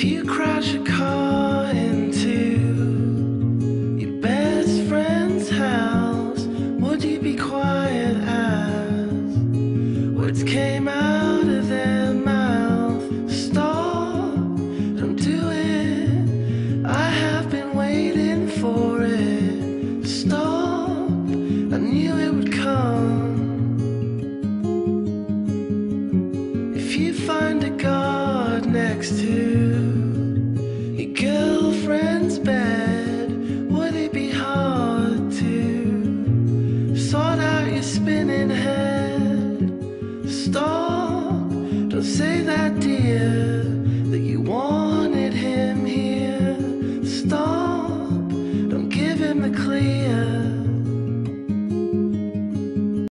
If you crash a car into your best friend's house, would you be quiet as words came out of their mouth? Stop, don't do it. I have been waiting for it. Stop, I knew it would come. If you find a Say that, dear, that you wanted him here. Stop, don't give him the clear.